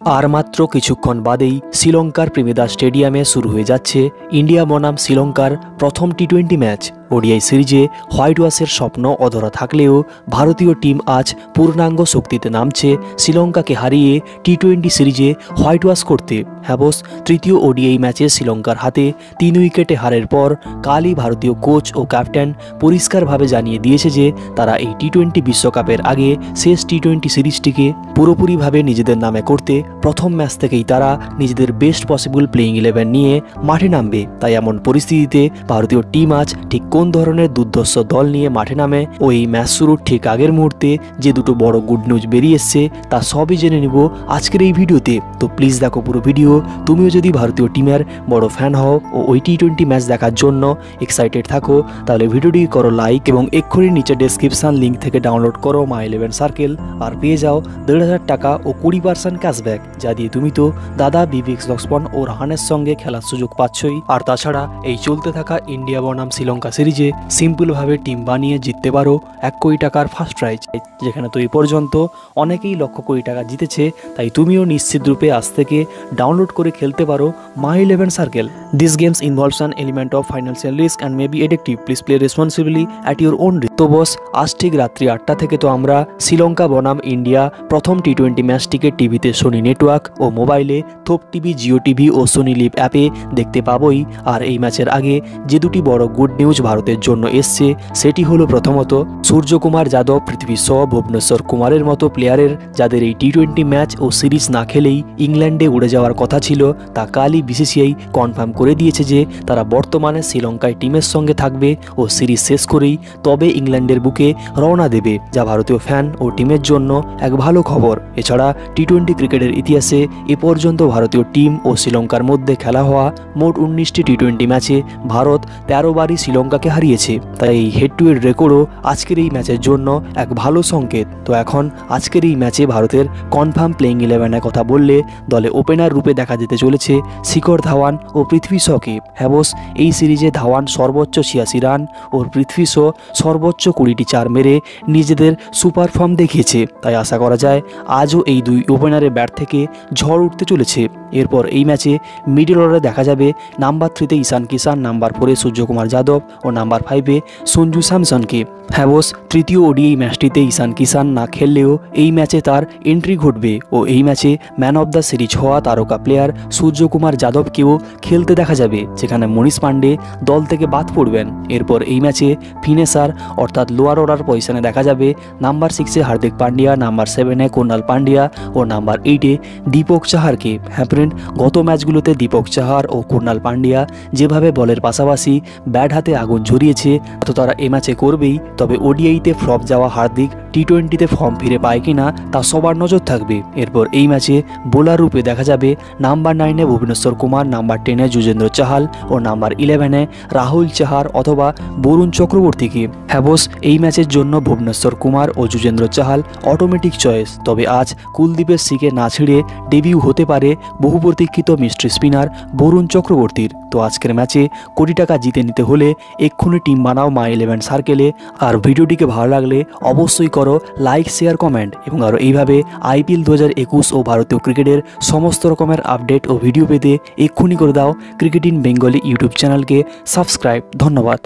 আর মাত্র কিছুক্ষণ বাদেই শ্রীলঙ্কার প্রেমিদা স্টেডিয়ামে শুরু হয়ে যাচ্ছে ইন্ডিয়া বনাম শ্রীলঙ্কার প্রথম টি টোয়েন্টি ম্যাচ ওডিআই সিরিজে হোয়াইট ওয়াশের স্বপ্ন অধরা থাকলেও ভারতীয় টিম আজ পূর্ণাঙ্গ শক্তিতে নামছে শ্রীলঙ্কাকে হারিয়ে টি টোয়েন্টি সিরিজে হোয়াইট ওয়াশ করতে। হ্যাবস, তৃতীয় ওডিআই ম্যাচে শ্রীলঙ্কার হাতে তিন উইকেটে হারের পর কালই ভারতীয় কোচ ও ক্যাপ্টেন পরিষ্কারভাবে জানিয়ে দিয়েছে যে তারা এই টি টোয়েন্টি বিশ্বকাপের আগে শেষ টি টোয়েন্টি সিরিজটিকে পুরোপুরিভাবে নিজেদের নামে করতে প্রথম ম্যাচ থেকেই তারা নিজেদের বেস্ট পসিবল প্লেইং ইলেভেন নিয়ে মাঠে নামবে। তাই এমন পরিস্থিতিতে ভারতীয় টিম আজ ঠিক কোন ধরনের দুর্ধর্ষ দল নিয়ে মাঠে নামে, ওই ম্যাচ শুরুর ঠিক আগের মুহূর্তে যে দুটো বড় গুড নিউজ বেরিয়ে এসছে, তা সবই জেনে নিব আজকের এই ভিডিওতে। তো প্লিজ দেখো পুরো ভিডিও তুমিও যদি ভারতীয় টিমের বড় ফ্যান হও ও ওই টি টোয়েন্টি ম্যাচ দেখার জন্য এক্সাইটেড থাকো, তাহলে ভিডিওটি করো লাইক এবং এক্ষুনি নিচে ডেসক্রিপশন লিঙ্ক থেকে ডাউনলোড করো মাই ইলেভেন সার্কেল আর পেয়ে যাও দেড় হাজার টাকা ও কুড়ি পার্সেন্ট ক্যাশব্যাক যা দিয়ে তুমি তো দাদা বিবেক লক্ষ্মণ ও রাহানের সঙ্গে খেলার সুযোগ পাচ্ছই। আর তাছাড়া এই চলতে থাকা ইন্ডিয়া বনাম শ্রীলঙ্কা সিরিজে সিম্পলভাবে টিম বানিয়ে জিততে পারো, এক কোটি টাকার ফার্স্ট প্রাইজ যেখানে তো এই পর্যন্ত অনেকেই লক্ষ কোটি টাকা জিতেছে, তাই তুমিও নিশ্চিত রূপে আজ থেকে ডাউনলোড করে খেলতে পারো My Eleven Circle this games involves an element of financial risk and may be addictive please play responsibly at your own তো বস আজ ঠিক রাত্রি আটটা থেকে তো আমরা শ্রীলঙ্কা বনাম ইন্ডিয়া প্রথম টি টোয়েন্টি ম্যাচটিকে টিভিতে সোনি নেটওয়ার্ক ও মোবাইলে থোপ টিভি জিও টিভি ও সোনি লিভ অ্যাপে দেখতে পাবোই। আর এই ম্যাচের আগে যে দুটি বড় গুড নিউজ ভারতের জন্য এসছে, সেটি হলো প্রথমত সূর্যকুমার যাদব পৃথিবী শ ভুবনেশ্বর কুমারের মতো প্লেয়ারের যাদের এই টি টোয়েন্টি ম্যাচ ও সিরিজ না খেলেই ইংল্যান্ডে উড়ে যাওয়ার কথা ছিল, তা কালই বিসিসিআই কনফার্ম করে দিয়েছে যে তারা বর্তমানে শ্রীলঙ্কায় টিমের সঙ্গে থাকবে ও সিরিজ শেষ করেই তবে ইংল্যান্ডের বুকে রওনা দেবে, যা ভারতীয় ফ্যান ও টিমের জন্য এক ভালো খবর। এছাড়া টি টোয়েন্টি ক্রিকেটের ইতিহাসে এ পর্যন্ত ভারতীয় টিম ও শ্রীলঙ্কার মধ্যে খেলা হওয়া মোট উনিশটি টি টোয়েন্টি ম্যাচে ভারত তেরো বারই শ্রীলঙ্কাকে হারিয়েছে, তাই এই হেড টু হেড রেকর্ডও আজকের এই ম্যাচের জন্য এক ভালো সংকেত। তো এখন আজকের এই ম্যাচে ভারতের কনফার্ম প্লেইং ইলেভেনের কথা বললে দলে ওপেনার রূপে দেখা যেতে চলেছে শিখর ধাওয়ান ও পৃথ্বী শকে হ্যাবস এই সিরিজে ধাওয়ান সর্বোচ্চ ছিয়াশি রান ও পৃথ্বী শো সর্বোচ্চ কুড়িটি চার মেরে নিজেদের সুপার ফর্ম দেখিয়েছে। তাই আশা করা যায়, আজও এই দুই ওপেনারের ব্যাট থেকে ঝড় উঠতে চলেছে। এরপর এই ম্যাচে মিডল অর্ডারে দেখা যাবে নাম্বার থ্রিতে ঈশান কিষান নাম্বার ফোরে সূর্যকুমার যাদব ও নাম্বার ফাইভে সঞ্জু স্যামসনকে। হ্যাবস তৃতীয় ওডিআই ম্যাচটিতে ঈশান কিষান না খেললেও এই ম্যাচে তার এন্ট্রি ঘটবে ও এই ম্যাচে ম্যান অব দ্য সিরিজ হওয়া তারকা প্লেয়ার সূর্যকুমার যাদবকেও খেলতে দেখা যাবে, যেখানে মনীষ পাণ্ডে দল থেকে বাদ পড়বেন। এরপর এই ম্যাচে ফিনেসার অর্থাৎ লোয়ার অর্ডার পজিশনে দেখা যাবে নাম্বার সিক্সে হার্দিক পান্ডিয়া নাম্বার সেভেনে কুণাল পান্ডিয়া ও নাম্বার এইটে দীপক চাহারকে। হ্যাঁ ফ্রেন্ড গত ম্যাচগুলোতে দীপক চাহার ও কুর্নাল পান্ডিয়া যেভাবে বলের পাশাপাশি ব্যাট হাতে আগুন ঝরিয়েছে তো তারা এ ম্যাচে করবেই। তবে ওডিআইতে ফ্লপ যাওয়া হার্দিক টি টোয়েন্টিতে ফর্ম ফিরে পায় কিনা তা সবার নজর থাকবে। এরপর এই ম্যাচে বোলার রূপে দেখা যাবে নাম্বার নাইনে ভুবনেশ্বর কুমার নাম্বার টেনে যুজেন্দ্র চাহাল ও নাম্বার ইলেভেনে রাহুল চাহার অথবা বরুণ চক্রবর্তীকে। হ্যাবস এই ম্যাচের জন্য ভুবনেশ্বর কুমার ও যুজেন্দ্র চাহাল অটোমেটিক চয়েস তবে আজ কুলদীপের সিকে না ছিঁড়ে ডেবিউ হতে পারে বহু প্রতীক্ষিত মিস্ট্রি স্পিনার বরুণ চক্রবর্তীর। তো আজকের ম্যাচে কোটি টাকা জিতে নিতে হলে এক্ষুনি টিম বানাও মাই ইলেভেন সার্কেলে আর ভিডিওটিকে ভালো লাগলে অবশ্যই করো। লাইক শেয়ার কমেন্ট এবং আরও এইভাবে আইপিএল দু হাজার একুশ ও ভারতীয় ক্রিকেটের সমস্ত রকমের আপডেট ও ভিডিও পেতে এক্ষুনি করে দাও ক্রিকেট ইন বেঙ্গলি ইউটিউব চ্যানেলকে। সাবস্ক্রাইব। ধন্যবাদ।